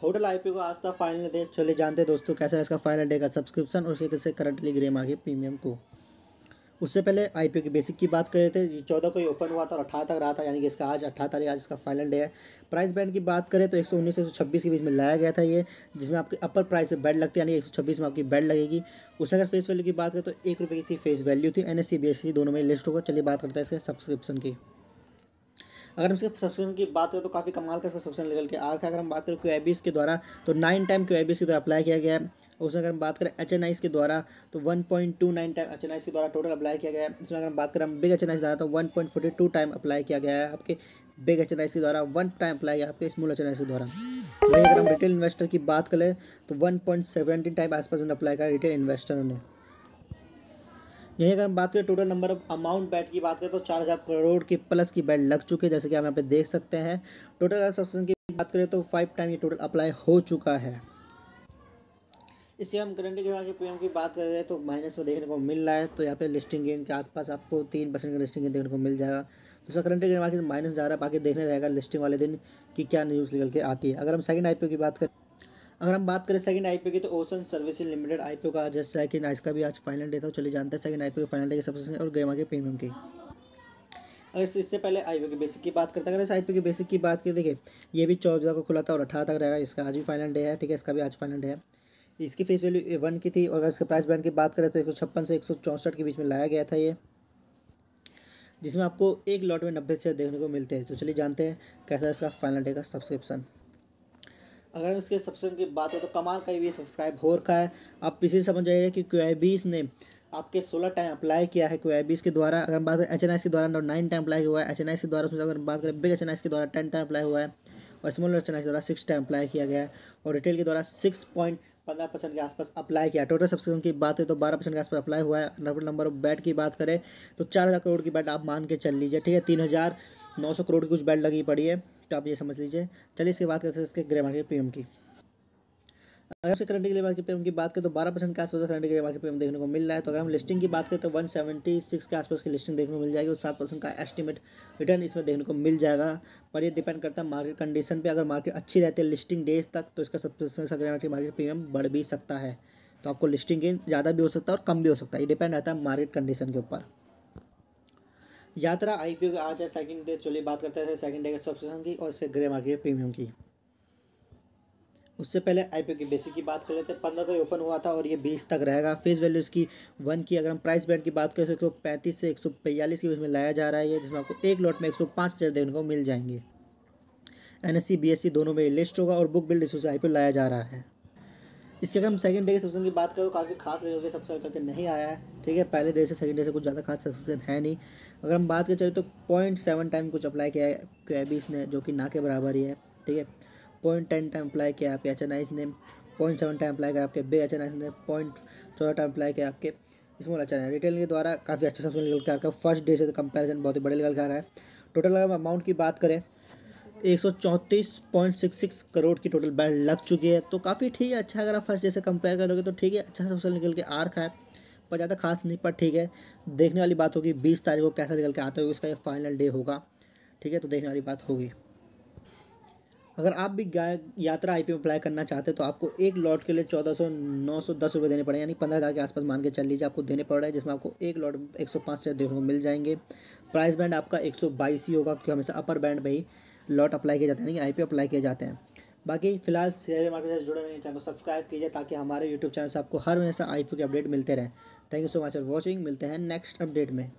Hotel आई को आज था फाइनल डे चले जानते हैं दोस्तों कैसा है इसका फाइनल डे का सब्सक्रिप्शन और उसके कैसे करंटली ग्रेम आगे प्रीमियम को। उससे पहले आई की बेसिक की बात कर थे चौदह को ही ओपन हुआ था और अठारह तक रहा था, यानी कि इसका आज अठारह तारीख आज इसका फाइनल डे है। प्राइस बैंड की बात करें तो एक सौ उन्नीस के बीच में लाया गया था ये, जिसमें आपकी अपर प्राइस पे बेड लगती है, यानी एक सौ छब्बीस में आपकी बेड लगेगी। उससे अगर फेस वैल्यू की बात करें तो एक रुपये की फेस वैल्यू थी एन एस दोनों में लिस्ट होगा। चलिए बात करते हैं इसके सब्सक्रिप्शन की। अगर हम इसके सब्सक्रिप्शन की बात करें तो काफ़ी कमाल का इसका सब्सक्रिप्शन निकल के आ रखा है। अगर हम बात करें क्यू आई के द्वारा तो नाइन टाइम क्यू आई के द्वारा अप्लाई किया गया है। उसमें अगर हम बात करें एच एन आई के द्वारा तो one point two nine time H N के द्वारा टोटल अप्लाई किया गया है। उसमें अगर हम बात करें बिग एच एन आई द्वारा तो one point forty two time apply किया गया है आपके बिग एच एन आई के द्वारा वन टाइम अप्लाई किया आपके स्मॉल एच एन आई के द्वारा। वहीं अगर हम रिटेल इन्वेस्टर की बात करें तो वन पॉइंट सेवेंटीन टाइम आसपास उन्होंने अप्लाई किया रिटेल इन्वेस्टरों ने। यही अगर हम बात करें टोटल नंबर ऑफ़ अमाउंट बैट की बात करें तो चार हज़ार करोड़ के प्लस की बैट लग चुके हैं, जैसे कि आप यहाँ पे देख सकते हैं। टोटल अगर सब्सक्रिप्शन की बात करें तो फाइव टाइम ये टोटल अप्लाई हो चुका है। इससे हम करंट के पीएम की बात कर रहे हैं तो माइनस में देखने को मिल रहा है तो यहाँ पे लिस्टिंग गेन के आसपास आपको तीन परसेंट का लिस्टिंग गेन देखने को मिल जाएगा। दूसरा करंट गेन माइनस जा रहा है, बाकी देखने रहेगा लिस्टिंग वाले दिन कि क्या न्यूज़ निकल के आती है। अगर हम सेकंड आईपीओ की बात करें अगर हम बात करें सेकंड आई की तो ओसन सर्विस लिमिटेड आई का आज सेकंड इसका भी आज फाइनल डे था चलिए जानते हैं सेकंड आई के फाइनल डे के सबसे और गेमा के प्रीमियम की। अगर इससे पहले आई के बेसिक की बात करते हैं, अगर इस आई के बेसिक की बात करें, देखिए, ये भी चौदह को खुला था और अठारह तक रहेगा, इसका आज भी फाइनल डे है, ठीक है, इसका भी आज फाइनल डे है। इसकी फेस वैल्यू वन की थी और अगर इसके प्राइस बैंड की बात करें तो एक सौ छप्पन से एक सौ चौंसठ के बीच में लाया गया था ये, जिसमें आपको एक लॉट में नब्बे शेयर देखने को मिलते हैं। तो चलिए जानते हैं कैसा इसका फाइनल डे का सब्सक्रिप्शन अगर हम इसके सब्सक्रिप्शन की बात हो तो कमाल का भी सब्सक्राइब हो रखा है। आप इसी समझ जाइए कि क्यू ने आपके सोलह टाइम अप्लाई किया है क्यू के द्वारा। अगर बात करें एच एन के द्वारा नाइन टाइम अप्लाई हुआ है। एच के द्वारा अगर बात करें बिग एच के द्वारा टेन टाइम अप्लाई हुआ है और स्मॉल एच के द्वारा सिक्स टाइम अप्लाई किया गया है और रिटेल के द्वारा सिक्स पॉइंट पंद्रह परसेंट के आसपास अप्लाई किया टोटल सब्सक्रिप्शन की बात है तो बारह परसेंट के आसपास अप्लाई हुआ है। नंबर ऑफ़ बैट की बात करें तो चार हज़ार करोड़ की बैट आप मान के चल लीजिए, ठीक है? तीन हज़ार नौ सौ करोड़ की कुछ बैट लगी पड़ी है तो आप ये समझ लीजिए। चलिए इसकी बात करते हैं इसके ग्रे मार्केट पी की। अगर से करंट के मार्केट पे की बात करें तो बारह परसेंट के आसपास करंट के मार्केट पे हम देखने को मिल रहा है। तो अगर हम लिस्टिंग की बात करें तो वन सेवेंटी सिक्स के आसपास की लिस्टिंग देखने को मिल जाएगी और सात परसेंट का एस्टिमेट रिटर्न इसमें देखने को मिल जाएगा। पर ये डिपेंड करता है मार्केट कंडीशन पर अगर मार्केट अच्छी रहती है लिस्टिंग डेज़ तक तो इसका सबसे मार्केट प्रीमियम बढ़ भी सकता है। तो आपको लिस्टिंग गेन ज़्यादा भी हो सकता है और कम भी हो सकता है। ये डिपेंड रहता है मार्केट कंडीशन के ऊपर। यात्रा आई पी ओ आज है सेकंड डे चलिए बात करते हैं सेकंड डे के सब्सक्रिप्शन की और इससे ग्रे मार्केट प्रीमियम की। उससे पहले आईपीओ की बेसिक की बात कर लेते हैं। पंद्रह का ओपन हुआ था और ये बीस तक रहेगा। फेस वैल्यू इसकी वन की, अगर हम प्राइस बैंड की बात करें तो पैंतीस से एक सौ बयालीस के बीच में लाया जा रहा है जिसमें आपको एक लॉट में एक सौ पाँच शेयर देखने को मिल जाएँगे। N S C B S C दोनों में लिस्ट होगा और बुक बिल्ड इशू से आई लाया जा रहा है। इसके अगर हम सेकंड डे के सब्सक्रिप्शन की बात करें तो काफ़ी खास लेवल सब्सक्राइब करके नहीं आया है, ठीक है? पहले डे से सेकंड डे से कुछ ज़्यादा खास सब्सक्रिप्शन है नहीं। अगर हम बात करें चले तो पॉइंट सेवन टाइम कुछ अप्लाई किया है क्वेबीस ने जो कि ना के बराबर ही है, ठीक है? पॉइंट टेन टाइम अप्लाई किया आपके एच एन आईस ने पॉइंट सेवन टाइम अप्लाई किया आपके बे एच एन आईस ने पॉइंट चौदह टाइम अप्लाई किया आपके स्मॉल एच एन रिटेल के द्वारा काफ़ी अच्छा सबसे निकल के आ रहा है फ़र्स्ट डे से कंपेरिजन बहुत ही बड़े निकल के आ रहा है। टोटल अगर अमाउंट की बात करें एक सौ चौंतीस पॉइंट सिक्स सिक्स करोड़ की टोटल बैंड लग चुकी है। तो काफ़ी ठीक है अच्छा अगर आप फ़र्स्ट जैसे कंपेयर करोगे तो ठीक है अच्छा सबसे निकल के आ रखा है, पर ज़्यादा खास नहीं, पर ठीक है। देखने वाली बात होगी बीस तारीख को कैसा निकल के आता होगा इसका ये फाइनल डे होगा। ठीक है तो देखने वाली बात होगी। अगर आप भी गाय यात्रा आई में अप्लाई करना चाहते हैं तो आपको एक लॉट के लिए चौदह सौ नौ सौ दस रुपये देने पड़े यानी पंद्रह हज़ार के आसपास मान के चल लीजिए, आपको देने पड़ रहा है, जिसमें आपको एक लॉट एक सौ पाँच शेयर देखने को मिल जाएँगे। प्राइस बैंड आपका एक सौ बाईस ही होगा, क्योंकि हमेशा अपर बैंड में ही। लॉट अप्लाई किए जाते हैं, यानी आई अप्लाई किए जाते हैं। बाकी फ़िलहाल शेयर मार्केट से जुड़े नहीं चैनल को सब्सक्राइब कीजिए ताकि हमारे यूट्यूब चैनल से आपको हर हमेशा आई के अपडेट मिलते रहें। Thank you so much for watching मिलते हैं नेक्स्ट अपडेट में।